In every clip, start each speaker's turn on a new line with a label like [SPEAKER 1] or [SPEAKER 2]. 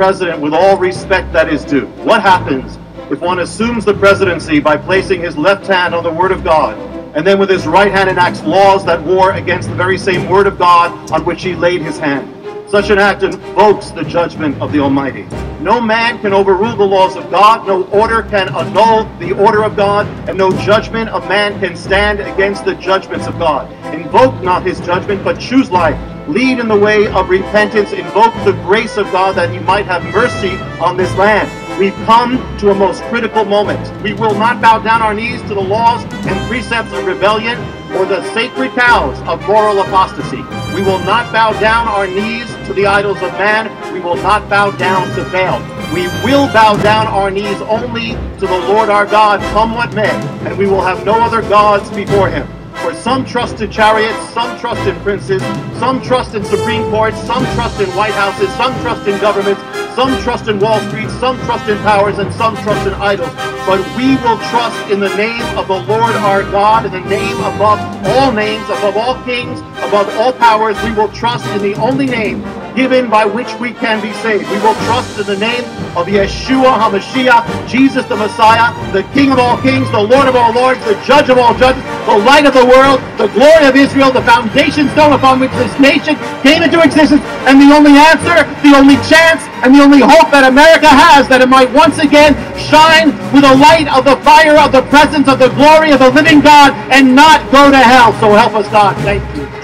[SPEAKER 1] president with all respect that is due. What happens if one assumes the presidency by placing his left hand on the Word of God and then with his right hand enacts laws that war against the very same Word of God on which he laid his hand? Such an act invokes the judgment of the Almighty. No man can overrule the laws of God, no order can annul the order of God, and no judgment of man can stand against the judgments of God. Invoke not his judgment, but choose life. Lead in the way of repentance. Invoke the grace of God that he might have mercy on this land. We've come to a most critical moment. We will not bow down our knees to the laws and precepts of rebellion or the sacred cows of moral apostasy. We will not bow down our knees to the idols of man. We will not bow down to Baal. We will bow down our knees only to the Lord our God, come what may, and we will have no other gods before him. For some trust in chariots, some trust in princes, some trust in Supreme Courts, some trust in White Houses, some trust in governments, some trust in Wall Street, some trust in powers, and some trust in idols. But we will trust in the name of the Lord our God, in the name above all names, above all kings, above all powers. We will trust in the only name given by which we can be saved. We will trust in the name of Yeshua HaMashiach, Jesus the Messiah, the King of all kings, the Lord of all lords, the Judge of all judges, the light of the world, the glory of Israel, the foundation stone upon which this nation came into existence, and the only answer, the only chance, and the only hope that America has that it might once again shine with the light of the fire of the presence of the glory of the living God and not go to hell. So help us God. Thank you.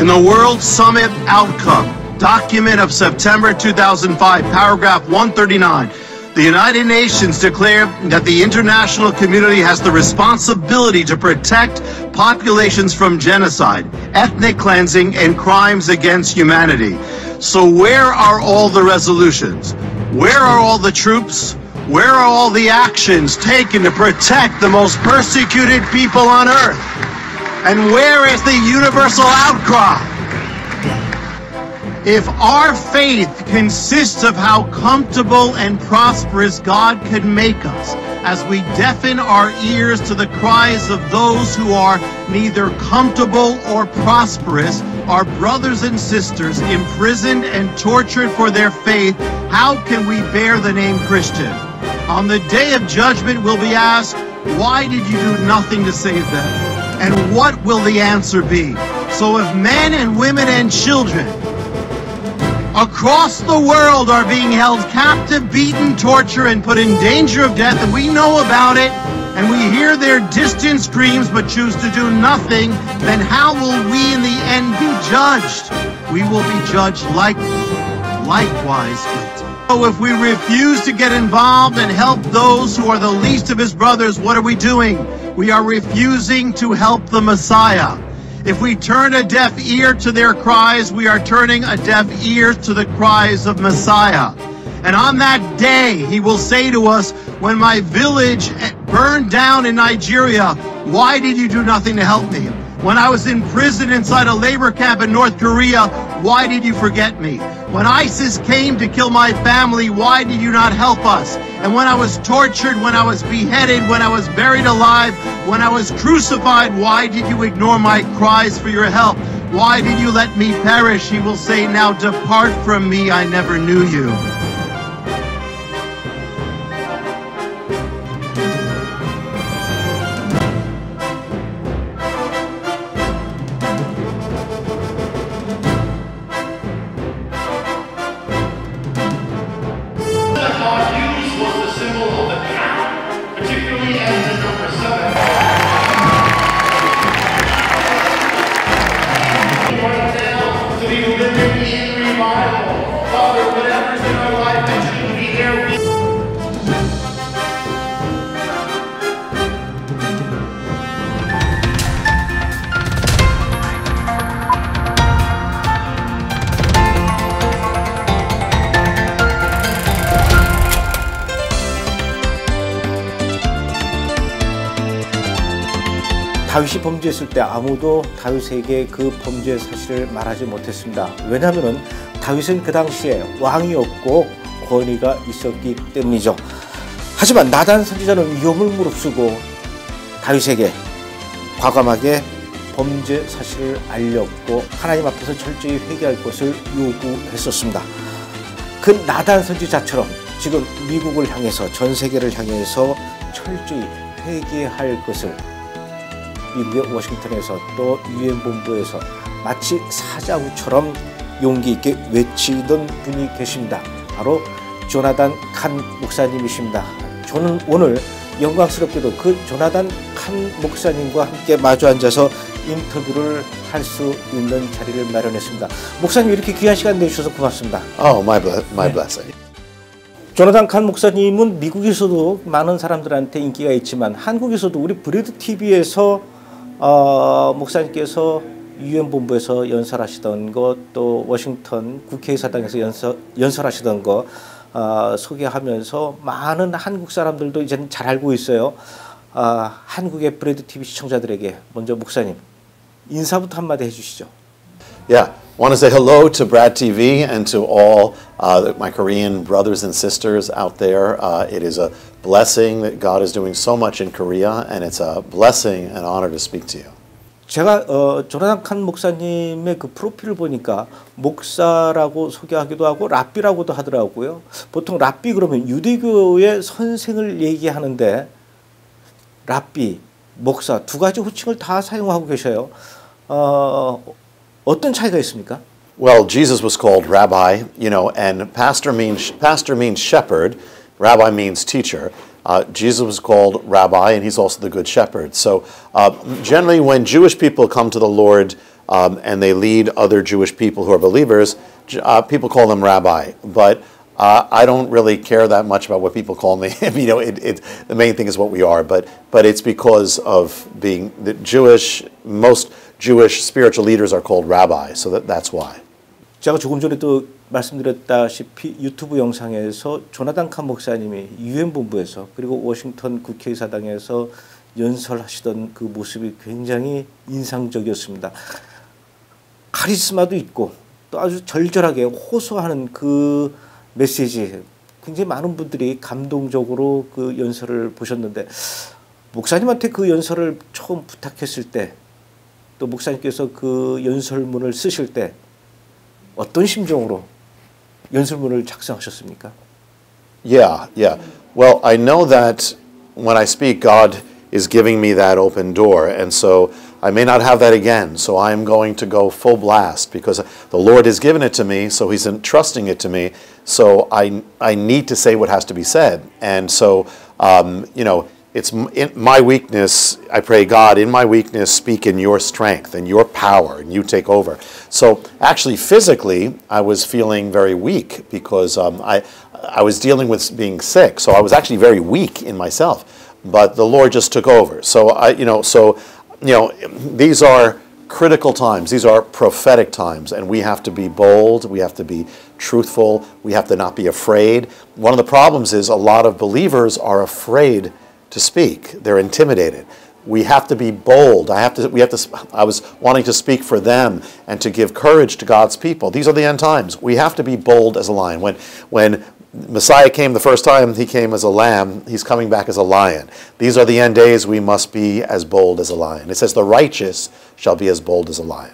[SPEAKER 2] In the World Summit Outcome document of September 2005, paragraph 139, the United Nations declared that the international community has the responsibility to protect populations from genocide, ethnic cleansing, and crimes against humanity. So where are all the resolutions? Where are all the troops? Where are all the actions taken to protect the most persecuted people on earth? And where is the universal outcry? If our faith consists of how comfortable and prosperous God can make us, as we deafen our ears to the cries of those who are neither comfortable or prosperous, our brothers and sisters imprisoned and tortured for their faith, how can we bear the name Christian? On the day of judgment, we'll be asked, why did you do nothing to save them? And what will the answer be? So if men and women and children across the world are being held captive, beaten, tortured, and put in danger of death, and we know about it, and we hear their distant screams but choose to do nothing, then how will we in the end be judged? We will be judged like, likewise So if we refuse to get involved and help those who are the least of his brothers, what are we doing? We are refusing to help the Messiah. If we turn a deaf ear to their cries, we are turning a deaf ear to the cries of Messiah. And on that day, he will say to us, when my village burned down in Nigeria, why did you do nothing to help me? When I was in prison inside a labor camp in North Korea, why did you forget me? When ISIS came to kill my family, why did you not help us? And when I was tortured, when I was beheaded, when I was buried alive, when I was crucified, why did you ignore my cries for your help? Why did you let me perish? He will say, now depart from me, I never knew you.
[SPEAKER 3] 다윗이 범죄했을 때 아무도 다윗에게 그 범죄 사실을 말하지 못했습니다. 왜냐하면 다윗은 그 당시에 왕이 없고 권위가 있었기 때문이죠. 하지만 나단 선지자는 위험을 무릅쓰고 다윗에게 과감하게 범죄 사실을 알렸고 하나님 앞에서 철저히 회개할 것을 요구했었습니다. 그 나단 선지자처럼 지금 미국을 향해서 전 세계를 향해서 철저히 회개할 것을 미국의 워싱턴에서 또 유엔 본부에서 마치 사자우처럼 용기 있게 외치던 분이 계십니다. 바로 조나단 칸 목사님이십니다. 저는 오늘 영광스럽게도 그 조나단 칸 목사님과 함께 마주 앉아서 인터뷰를 할 수 있는 자리를 마련했습니다. 목사님 이렇게 귀한 시간 내주셔서 고맙습니다.
[SPEAKER 4] Oh, my, ble- my blessing.
[SPEAKER 3] 조나단 칸 목사님은 미국에서도 많은 사람들한테 인기가 있지만 한국에서도 우리 브레드 TV에서 어, 목사님께서 유엔 본부에서 연설하시던 것 또 워싱턴 국회의사당에서 연설, 연설하시던 거 어, 소개하면서 많은 한국 사람들도 이제는 잘 알고 있어요. 아, 한국의 브레드 TV 시청자들에게 먼저 목사님 인사부터 한마디 해주시죠.
[SPEAKER 4] Yeah, want to say hello to Brad TV and to all uh, my Korean brothers and sisters out there. Uh, it is a blessing that God is doing so much in Korea, and it's a blessing and honor to speak to you.
[SPEAKER 3] 제가 어, 조나단 칸 목사님의 그 프로필을 보니까 목사라고 소개하기도 하고 랍비라고도 하더라고요. 보통 랍비 그러면 유대교의 선생을 얘기하는데 랍비, 목사 두 가지 호칭을 다 사용하고 계셔요. 어, 어떤 차이가 있습니까?
[SPEAKER 4] Well, Jesus was called rabbi, you know, and pastor means pastor means shepherd, rabbi means teacher. Uh, Jesus was called rabbi, and he's also the good shepherd. So, uh, generally, when Jewish people come to the Lord um, and they lead other Jewish people who are believers, uh, people call them rabbi. But uh, I don't really care that much about what people call me. you know, it, it, the main thing is what we are. But but it's because of being the Jewish. Most Jewish spiritual leaders are called rabbi, so that, that's why.
[SPEAKER 3] 제가 조금 전에도 말씀드렸다시피 유튜브 영상에서 조나단 칸 목사님이 유엔 본부에서 그리고 워싱턴 국회의사당에서 연설하시던 그 모습이 굉장히 인상적이었습니다. 카리스마도 있고 또 아주 절절하게 호소하는 그 메시지 굉장히 많은 분들이 감동적으로 그 연설을 보셨는데 목사님한테 그 연설을 처음 부탁했을 때 또 목사님께서 그 연설문을 쓰실 때 어떤 심정으로 연설문을 작성하셨습니까?
[SPEAKER 4] Yeah, yeah. Well, I know that when I speak, God is giving me that open door, and so I may not have that again. So I'm going to go full blast because the Lord has given it to me, so He's entrusting it to me. So I I need to say what has to be said, and so um, you know. It's in my weakness. I pray God, in my weakness, speak in your strength and your power, and you take over. So, actually, physically, I was feeling very weak because um, I, I was dealing with being sick. So, I was actually very weak in myself. But the Lord just took over. So, I, you know, so, you know, these are critical times. These are prophetic times, and we have to be bold. We have to be truthful. We have to not be afraid. One of the problems is a lot of believers are afraid to speak. They're intimidated. We have to be bold. I have to. We have to. I was wanting to speak for them and to give courage to God's people. These are the end times. We have to be bold as a lion. When when Messiah came the first time, he came as a lamb. He's coming back as a lion. These are the end days. We must be as bold as a lion. It says, "The righteous shall be as bold as a lion."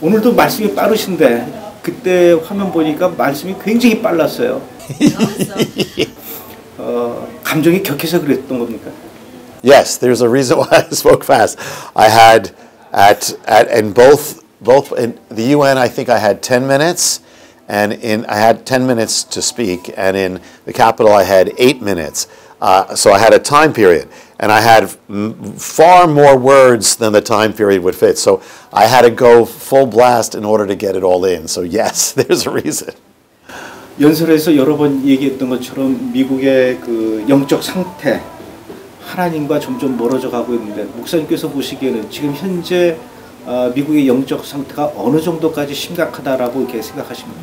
[SPEAKER 3] 오늘도 말씀이 빠르신데 그때 화면 보니까 말씀이 굉장히 빨랐어요. 어, 감정이 격해서 그랬던 겁니까?
[SPEAKER 4] Yes, there's a reason why I spoke fast. I had at at in both both in the UN I think I had 10 minutes and in I had 10 minutes to speak and in the Capitol I had 8 minutes. Uh, so I had a time period and I had far more words than the time period would fit. So I had to go full blast in order to get it all in. So yes, there's a reason.
[SPEAKER 3] 연설에서 여러 번 얘기했던 것처럼 미국의 그 영적 상태 하나님과 점점 멀어져 가고 있는데 목사님께서 보시기에는 지금 현재 어, 미국의 영적 상태가 어느 정도까지 심각하다라고 이렇게 생각하십니까?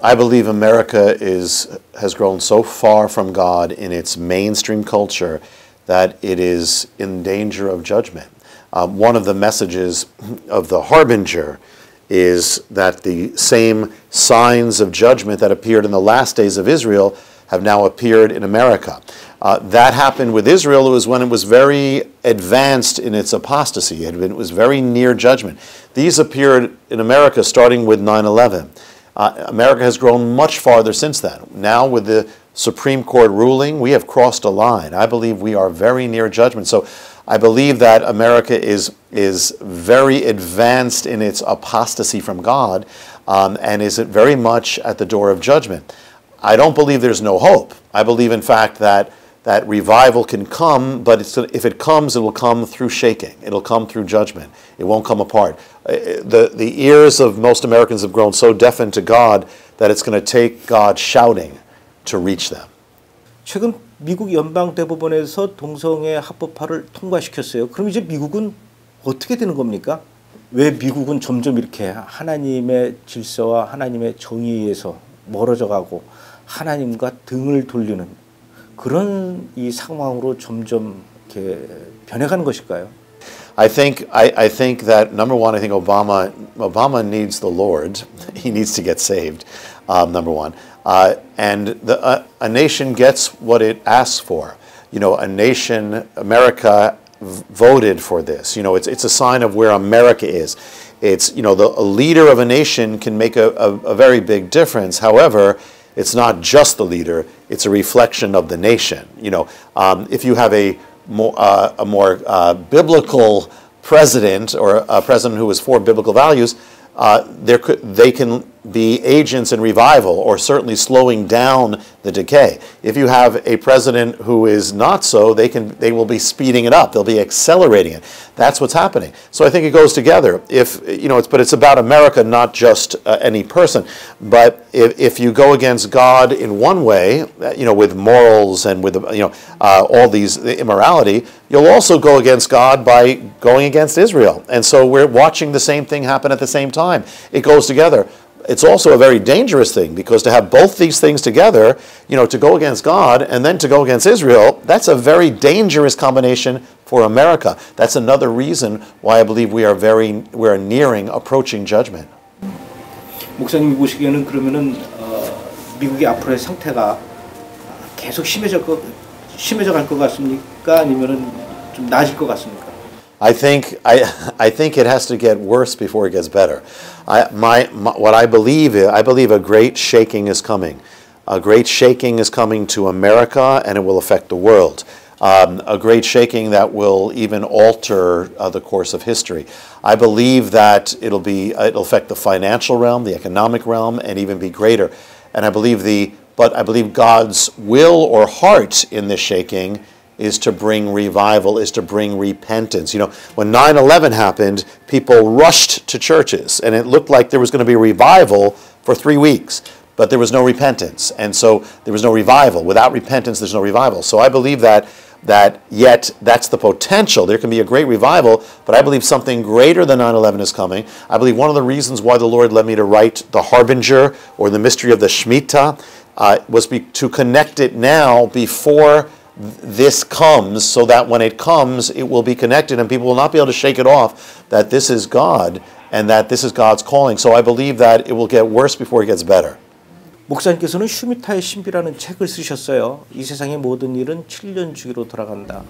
[SPEAKER 4] I believe America is has grown so far from God in its mainstream culture that it is in danger of judgment. Um, one of the messages of the harbinger is that the same signs of judgment that appeared in the last days of Israel have now appeared in America. Uh, that happened with Israel. It was when it was very advanced in its apostasy. It, it was very near judgment. These appeared in America starting with 9 11. Uh, America has grown much farther since then. Now, with the Supreme Court ruling, we have crossed a line. I believe we are very near judgment. So I believe that America is, is very advanced in its apostasy from God um, and is very much at the door of judgment. I don't believe there's no hope. I believe, in fact, that that revival can come, but if it comes, it will come through shaking. It'll come through judgment. It won't come apart. Uh, the, the ears of most Americans have grown so deafened to God that it's going to take God shouting to reach them.
[SPEAKER 3] 최근 미국 연방 대법원에서 동성애 합법화를 통과시켰어요. 그럼 이제 미국은 어떻게 되는 겁니까? 왜 미국은 점점 이렇게 하나님의 질서와 하나님의 정의에서 멀어져 가고 하나님과 등을 돌리는 그런 이 상황으로 점점 이렇게 변해가는 것일까요?
[SPEAKER 4] I think I, I think that number one, I think Obama Obama needs the Lord. He needs to get saved. Um, number one, uh, and the, uh, a nation gets what it asks for. You know, a nation, America voted for this. You know, it's it's a sign of where America is. It's you know the a leader of a nation can make a, a, a very big difference. However, it's not just the leader, it's a reflection of the nation. You know, um, if you have a more, uh, a more uh, biblical president or a president who is for biblical values, uh, there could, they can be agents in revival or certainly slowing down the decay. If you have a president who is not so, they can they will be speeding it up. They'll be accelerating it. That's what's happening. So I think it goes together. If you know, it's but it's about America, not just uh, any person. But if, if you go against God in one way, uh, you know, with morals and with you know uh, all these the immorality, you'll also go against God by going against Israel. And so we're watching the same thing happen at the same time. It goes together it's also a very dangerous thing because to have both these things together, you know, to go against God and then to go against Israel, that's a very dangerous combination for America. That's another reason why I believe we are very we are nearing approaching judgment.
[SPEAKER 3] 목사님이 보시기에는 그러면은 어, 미국의 앞으로의 상태가 계속 심해질 것 심해져 갈 것 같습니까? 아니면은 좀 나아질 것 같습니까?
[SPEAKER 4] I think I, I think it has to get worse before it gets better. I, my, my, what I believe is, I believe a great shaking is coming. A great shaking is coming to America, and it will affect the world. Um, a great shaking that will even alter uh, the course of history. I believe that it'll be it'll affect the financial realm, the economic realm, and even be greater. And I believe the but I believe God's will or heart in this shaking is to bring revival, is to bring repentance. You know, when 9 11 happened, people rushed to churches, and it looked like there was going to be revival for three weeks, but there was no repentance. And so there was no revival. Without repentance, there's no revival. So I believe that. That yet that's the potential. There can be a great revival, but I believe something greater than 9 11 is coming. I believe one of the reasons why the Lord led me to write The Harbinger or the mystery of the Shemitah uh, was be, to connect it now before this comes so that when it comes, it will be connected and people will not be able to shake it off that this is God and that this is God's calling. So I believe that it will get worse before it gets better.
[SPEAKER 3] 목사님께서는 슈미타의 신비라는 책을 쓰셨어요. 이 세상의 모든 일은 7년 주기로 돌아간다.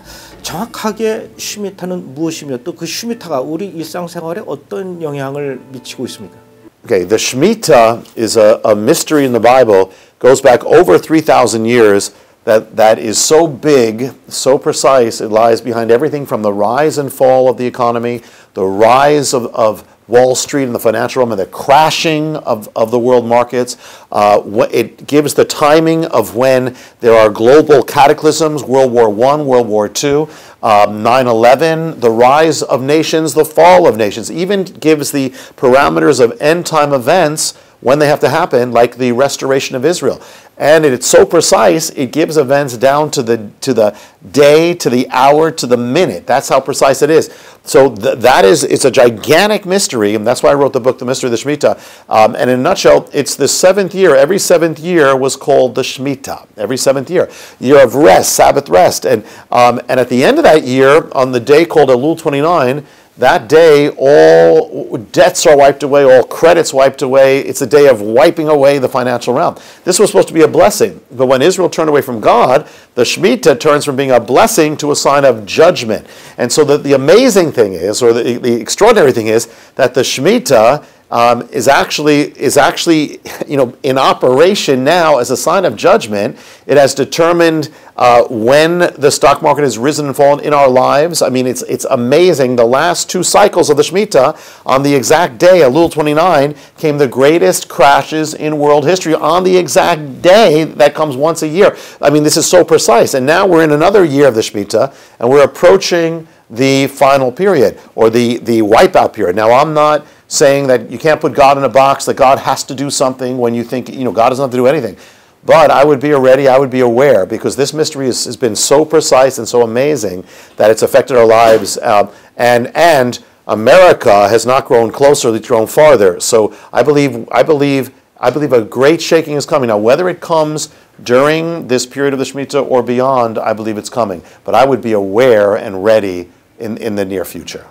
[SPEAKER 3] 정확하게 슈미타는 무엇이며 또 그 슈미타가 우리 일상생활에 어떤 영향을 미치고 있습니까?
[SPEAKER 4] Okay, the Shemitah is a, a mystery in the Bible, goes back over 3,000 years. that, that is so big, so precise, it lies behind everything from the rise and fall of the economy, the rise of, of Wall Street and the financial realm, and the crashing of, of the world markets. Uh, it gives the timing of when there are global cataclysms World War I, World War II, um, 9 11, the rise of nations, the fall of nations. Even gives the parameters of end time events when they have to happen, like the restoration of Israel. And it's so precise, it gives events down to the, to the day, to the hour, to the minute. That's how precise it is. So th- that is, it's a gigantic mystery, and that's why I wrote the book, The Mystery of the Shemitah. Um, and in a nutshell, it's the seventh year. Every seventh year was called the Shemitah. Every seventh year. Year of rest, Sabbath rest. And, um, and at the end of that year, on the day called Elul 29, that day, all debts are wiped away, all credits wiped away. It's a day of wiping away the financial realm. This was supposed to be a blessing, but when Israel turned away from God, the Shemitah turns from being a blessing to a sign of judgment. And so the, the amazing thing is, or the, the extraordinary thing is, that the Shemitah um, is actually is actually you know in operation now as a sign of judgment. It has determined uh, when the stock market has risen and fallen in our lives. I mean, it's it's amazing. The last two cycles of the Shemitah, on the exact day, Elul 29, came the greatest crashes in world history on the exact day that comes once a year. I mean, this is so precise. And now we're in another year of the Shemitah, and we're approaching the final period or the the wipeout period. Now, I'm not saying that you can't put God in a box, that God has to do something when you think, you know, God doesn't have to do anything. But I would be ready, I would be aware, because this mystery has, has been so precise and so amazing that it's affected our lives. Uh, and, and America has not grown closer, it's grown farther. So I believe, I believe, I believe a great shaking is coming. Now, whether it comes during this period of the Shemitah or beyond, I believe it's coming. But I would be aware and ready in, in the near future.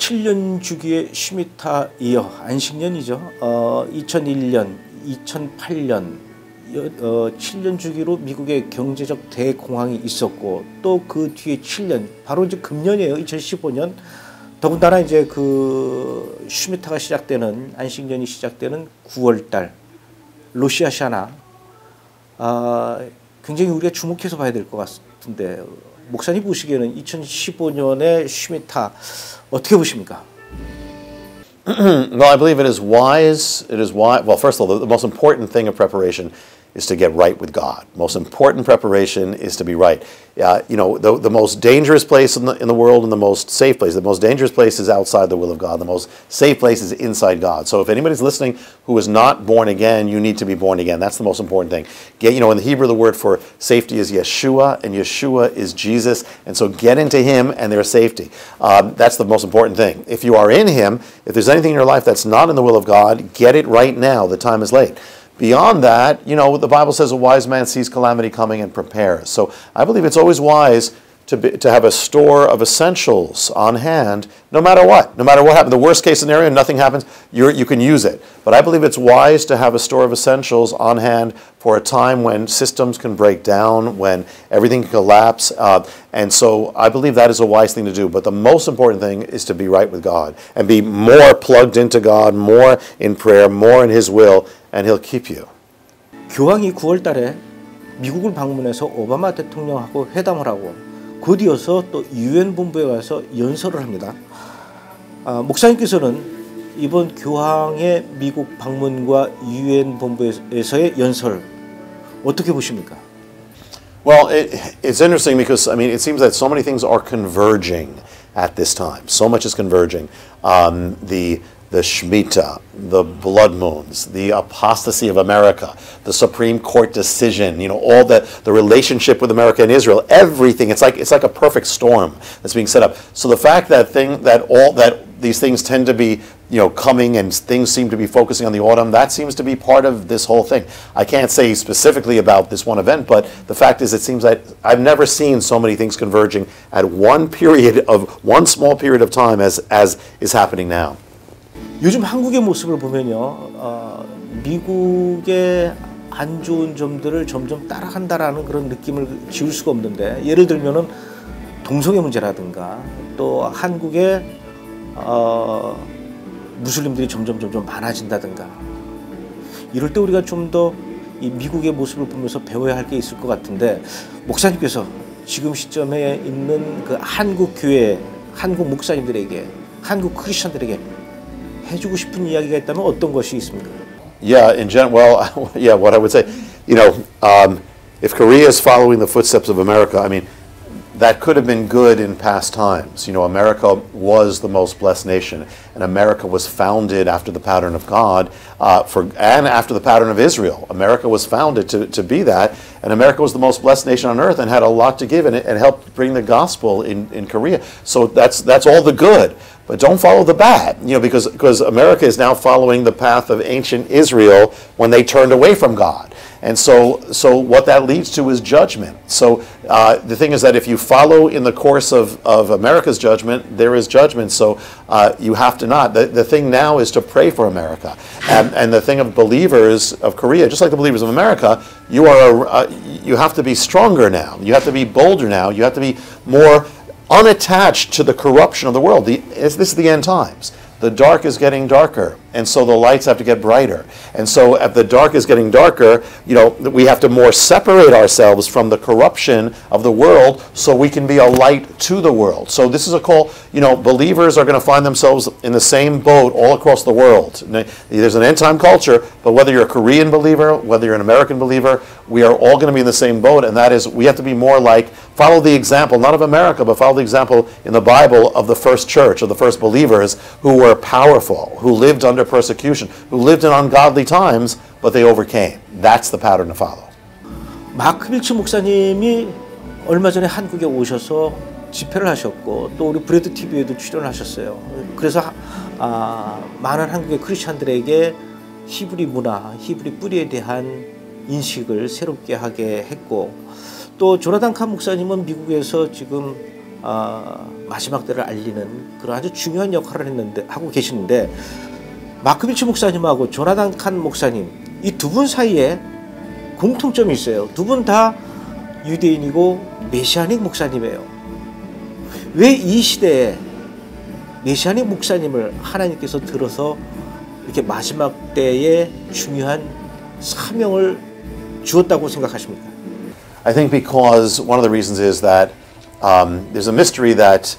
[SPEAKER 3] 7년 주기의 쉬미타 이어 안식년이죠. 어, 2001년, 2008년 어, 7년 주기로 미국의 경제적 대공황이 있었고 또 그 뒤에 7년 바로 이제 금년이에요. 2015년 더군다나 이제 그 쉬미타가 시작되는 안식년이 시작되는 9월달 로시아 샤나 아, 굉장히 우리가 주목해서 봐야 될 것 같은데 목사님 보시기에는 2015년의 쉬미타 어떻게 보십니까?
[SPEAKER 4] well, I believe it is wise. It is wise. Well, first of all, the, the most important thing of preparation is to get right with God. Most important preparation is to be right. Uh, you know, the, the most dangerous place in the, in the world and the most safe place. The most dangerous place is outside the will of God. The most safe place is inside God. So if anybody's listening who is not born again, you need to be born again. That's the most important thing. Get, you know, in the Hebrew, the word for safety is Yeshua, and Yeshua is Jesus. And so get into Him, and there's safety. Um, that's the most important thing. If you are in Him, if there's anything in your life that's not in the will of God, get it right now. The time is late. Beyond that, you know, the Bible says a wise man sees calamity coming and prepares. So I believe it's always wise to, be, to have a store of essentials on hand, no matter what. No matter what happens. The worst case scenario, nothing happens, you you can use it. But I believe it's wise to have a store of essentials on hand for a time when systems can break down, when everything can collapse. Uh, and so I believe that is a wise thing to do. But the most important thing is to be right with God and be more plugged into God, more in prayer, more in His will, and He'll keep you.
[SPEAKER 3] 교황이 9월 달에 미국을 방문해서 오바마 대통령하고 회담을 하고 곧이어서 또 유엔 본부에 와서 연설을 합니다. 아, 목사님께서는 이번 교황의 미국 방문과 유엔 본부에서의 연설 어떻게 보십니까?
[SPEAKER 4] Well, it, it's interesting because I mean, it seems that so many things are converging at this time. So much is converging. Um, the the Shemitah, the blood moons, the apostasy of America, the Supreme Court decision, you know, all the, the relationship with America and Israel, everything. It's like it's like a perfect storm that's being set up. So the fact that thing that all that these things tend to be, you know, coming and things seem to be focusing on the autumn, that seems to be part of this whole thing. I can't say specifically about this one event, but the fact is it seems that I've never seen so many things converging at one period of one small period of time as as is happening now.
[SPEAKER 3] 요즘 한국의 모습을 보면요, 어, 미국의 안 좋은 점들을 점점 따라간다라는 그런 느낌을 지울 수가 없는데 예를 들면은 동성애 문제라든가 또 한국의 어, 무슬림들이 점점 점점 많아진다든가. 이럴 때 우리가 좀 더 이 미국의 모습을 보면서 배워야 할 게 있을 것 같은데 목사님께서 지금 시점에 있는 그 한국 교회, 한국 목사님들에게, 한국 크리스천들에게 해주고 싶은 이야기가 있다면 어떤 것이 있습니까?
[SPEAKER 4] Yeah, in gen- well, yeah, what I would say, you know, um, if Korea is following the footsteps of America, I mean, that could have been good in past times. You know, America was the most blessed nation, and America was founded after the pattern of God, uh, for and after the pattern of Israel. America was founded to, to be that, and America was the most blessed nation on earth and had a lot to give, and, and helped bring the gospel in, in Korea. So that's that's all the good. But don't follow the bad, you know, because because America is now following the path of ancient Israel when they turned away from God. And so, so what that leads to is judgment. So uh, the thing is that if you follow in the course of, of America's judgment, there is judgment. So uh, you have to not. The, the thing now is to pray for America. And, and the thing of believers of Korea, just like the believers of America, you are a, uh, you have to be stronger now. You have to be bolder now. You have to be more unattached to the corruption of the world. The, this is the end times. The dark is getting darker, and so the lights have to get brighter. And so, if the dark is getting darker, you know, we have to more separate ourselves from the corruption of the world so we can be a light to the world. So, this is a call, you know, believers are going to find themselves in the same boat all across the world. There's an end time culture, but whether you're a Korean believer, whether you're an American believer, we are all going to be in the same boat, and that is we have to be more like, follow the example, not of America, but follow the example in the Bible of the first church, of the first believers who were powerful, who lived under persecution, who lived in ungodly times, but they overcame. That's the pattern to follow.
[SPEAKER 3] 마크 빌츠 목사님이 얼마 전에 한국에 오셔서 집회를 하셨고 또 우리 브래드 TV에도 출연하셨어요. 그래서 아, 많은 한국의 크리스천들에게 히브리 문화, 히브리 뿌리에 대한 인식을 새롭게 하게 했고 또 조나단 칸 목사님은 미국에서 지금 아, 마지막 때를 알리는 그런 아주 중요한 역할을 했는데 하고 계시는데 마크 밀츠 목사님하고 조나단 칸 목사님 이 두 분 사이에 공통점이 있어요. 두 분 다 유대인이고 메시아닉 목사님이에요. 왜 이 시대에 메시아닉 목사님을 하나님께서 들어서 이렇게 마지막 때에 중요한 사명을 주었다고 생각하십니까?
[SPEAKER 4] I think because one of the reasons is that um, there's a mystery that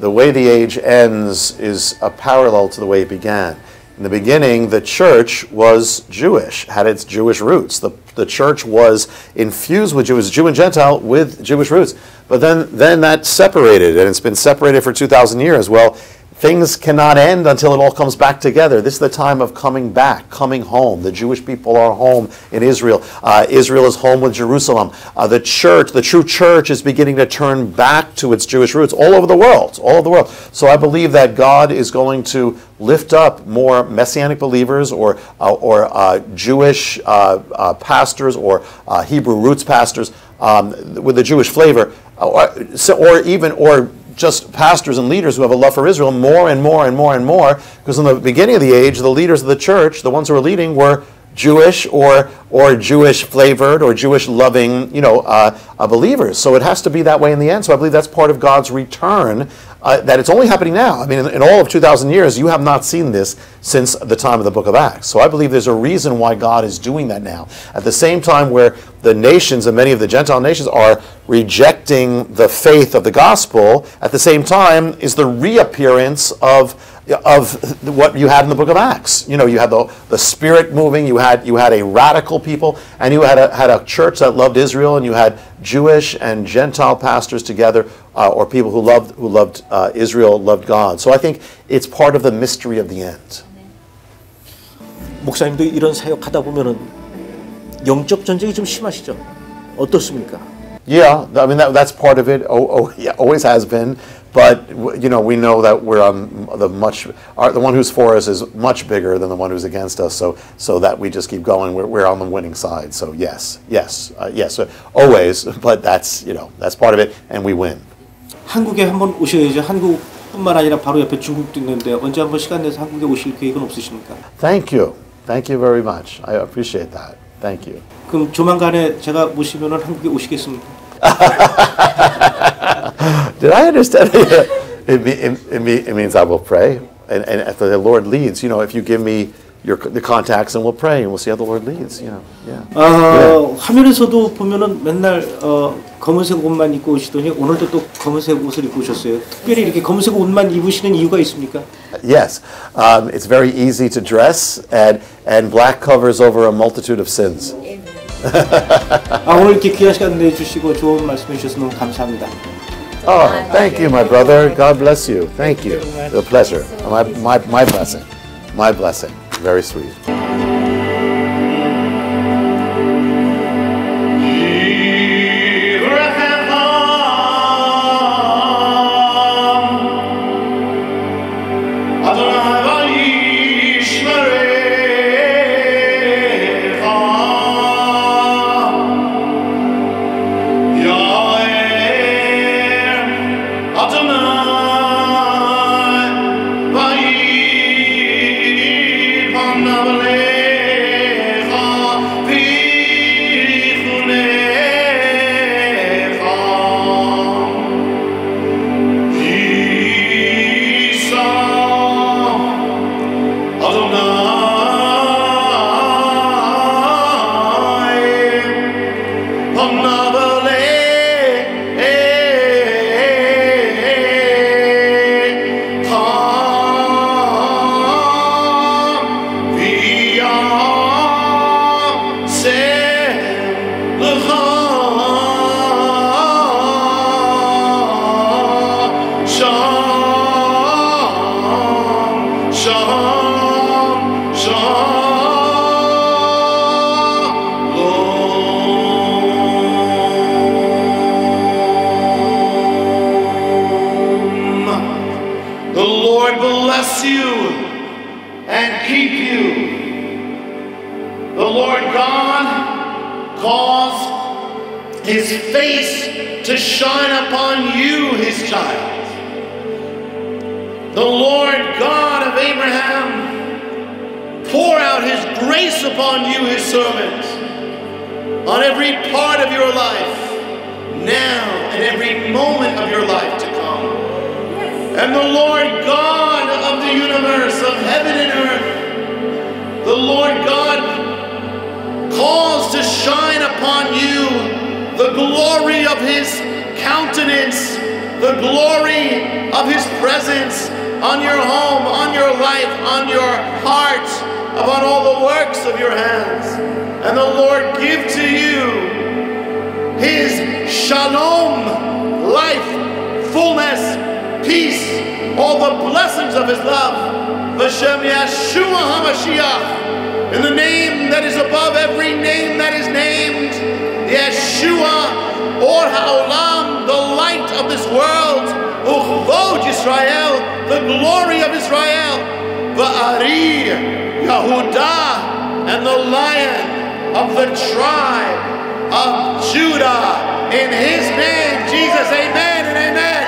[SPEAKER 4] the way the age ends is a parallel to the way it began. In the beginning, the church was Jewish, had its Jewish roots. The, the church was infused with Jews, Jew and Gentile with Jewish roots. But then, then that separated, and it's been separated for 2,000 years. Well, things cannot end until it all comes back together. This is the time of coming back, coming home. The Jewish people are home in Israel. Uh, Israel is home with Jerusalem. Uh, the church, the true church, is beginning to turn back to its Jewish roots all over the world, all over the world. So I believe that God is going to lift up more messianic believers or uh, or uh, Jewish uh, uh, pastors or Hebrew roots pastors um, with a Jewish flavor, or, or even or just pastors and leaders who have a love for Israel more and more and more and more. Because in the beginning of the age, the leaders of the church, the ones who were leading, were Jewish or or Jewish flavored or Jewish loving, you know, uh, uh, believers. So it has to be that way in the end. So I believe that's part of God's return. Uh, that it's only happening now. I mean, in, in, all of 2,000 years, you have not seen this since the time of the book of Acts. So I believe there's a reason why God is doing that now. At the same time, where the nations and many of the Gentile nations are rejecting the faith of the gospel, at the same time is the reappearance of of what you had in the book of Acts. You know, you had the, the spirit moving, you had you had a radical people, and you had a, had a church that loved Israel, and you had Jewish and Gentile pastors together, uh, or people who loved who loved uh, Israel, loved God. So I think it's part of the mystery of the end.
[SPEAKER 3] 목사님도 이런 사역하다 보면은 영적 전쟁이 좀 심하시죠? 어떻습니까?
[SPEAKER 4] Yeah, I mean that, that's part of it. Oh, oh, yeah, always has been. But you know, we know that we're on the much. Our, the one who's for us is much bigger than the one who's against us. So, so that we just keep going. We're, we're on the winning side. So yes, yes, uh, yes, uh, always. But that's you know that's part of it, and we win.
[SPEAKER 3] 한국에 한번 오셔야죠. 한국뿐만 아니라 바로 옆에 중국도 있는데 언제 한번 시간 내서 한국에 오실 계획은 없으십니까?
[SPEAKER 4] Thank you, thank you very much. I appreciate that. Thank you.
[SPEAKER 3] 그럼 조만간에 제가 모시면은 한국에 오시겠습니까?
[SPEAKER 4] Did I understand? it, it, it, it, means I will pray, and, and if the Lord leads, you know, if you give me your the contacts, and we'll pray, and we'll see how the Lord leads. You know, yeah.
[SPEAKER 3] 어, yeah. 화면에서도 보면은 맨날 어, 검은색 옷만 입고 오시더니 오늘도 또 검은색 옷을 입고 오셨어요. 특별히 이렇게 검은색 옷만 입으시는 이유가 있습니까?
[SPEAKER 4] Yes, um, it's very easy to dress, and and black covers over a multitude of sins.
[SPEAKER 3] 아, 오늘 이렇게 귀한 시간 내주시고 좋은 말씀해 주셔서 너무 감사합니다.
[SPEAKER 4] Oh, oh, thank you, my brother. God bless you. Thank you. The pleasure. My, my, my blessing. My blessing. Very sweet.
[SPEAKER 5] Of heaven and earth, the Lord God calls to shine upon you the glory of his countenance, the glory of his presence on your home, on your life, on your heart, upon all the works of your hands. And the Lord give to you his shalom, life, fullness, peace, all the blessings of his love. Vashem Yeshua HaMashiach, in the name that is above every name that is named, Yeshua, Or HaOlam, the light of this world, Uchvod Israel, the glory of Israel, Va'ari, Yehuda, and the lion of the tribe of Judah. In his name, Jesus, amen and. Amen.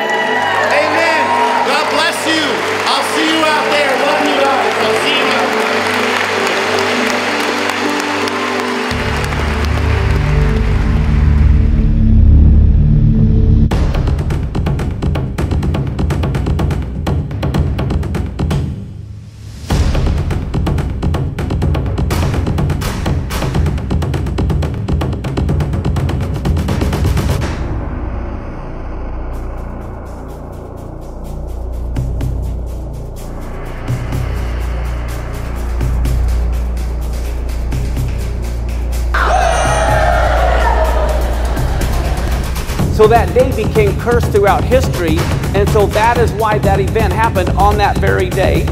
[SPEAKER 6] That day became cursed throughout history, and so that is why that event happened on that very day.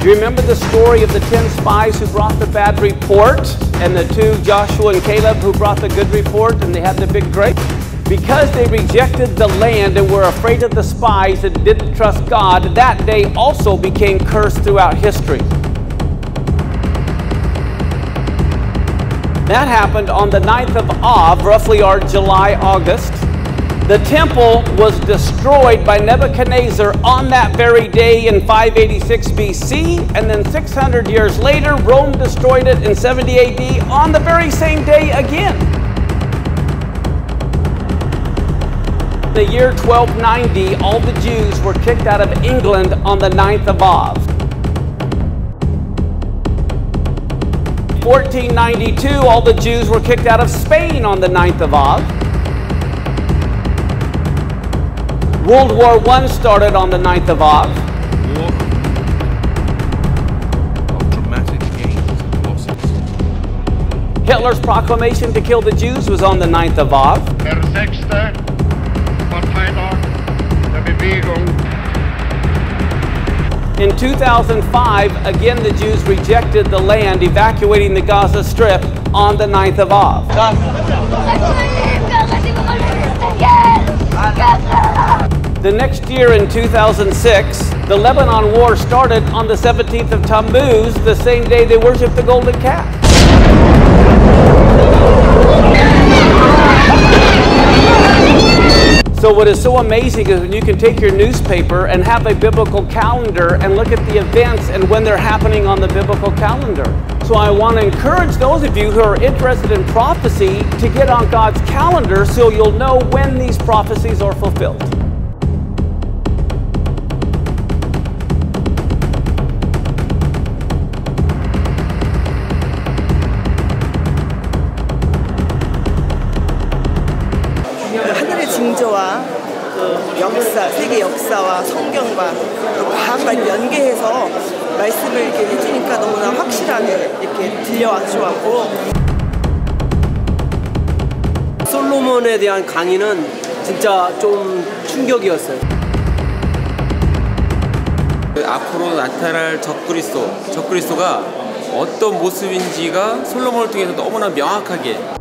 [SPEAKER 6] Do you remember the story of the 10 spies who brought the bad report, and the two, Joshua and Caleb, who brought the good report, and they had the big grape? Because they rejected the land and were afraid of the spies and didn't trust God, that day also became cursed throughout history. That happened on the 9th of Av, roughly our July, August. The temple was destroyed by Nebuchadnezzar on that very day in 586 BC, and then 600 years later, Rome destroyed it in 70 AD on the very same day again. The year 1290, all the Jews were kicked out of England on the 9th of Av. 1492, all the Jews were kicked out of Spain on the 9th of Av. World War I started on the 9th of Av.
[SPEAKER 7] war of dramatic gains and losses.
[SPEAKER 6] Hitler's proclamation to kill the Jews was on the 9th of Av.
[SPEAKER 8] Der sechste Parteitag der Bewegung
[SPEAKER 6] In 2005, again the Jews rejected the land, evacuating the Gaza Strip on the 9th of Av. The next year in 2006, the Lebanon War started on the 17th of Tammuz, the same day they worshiped the golden calf. So what is so amazing is when you can take your newspaper and have a biblical calendar and look at the events and when they're happening on the biblical calendar. So I want to encourage those of you who are interested in prophecy to get on God's calendar so you'll know when these prophecies are fulfilled.
[SPEAKER 9] 징조와 그 역사, 세계 역사와 성경과 또 과학을 연계해서 말씀을 이렇게 해주니까 너무나 확실하게 이렇게 들려와 주었고
[SPEAKER 10] 솔로몬에 대한 강의는 진짜 좀 충격이었어요. 앞으로 나타날 적그리스도, 적그리스도가 어떤 모습인지가 솔로몬을 통해서 너무나 명확하게